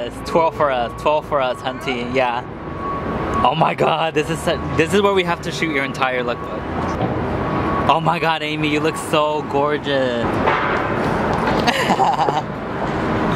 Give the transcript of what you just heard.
Yes, 12 for us, 12 for us, hunting. yeah. Oh my god, this is this is where we have to shoot your entire lookbook. Oh my god, Amy, you look so gorgeous.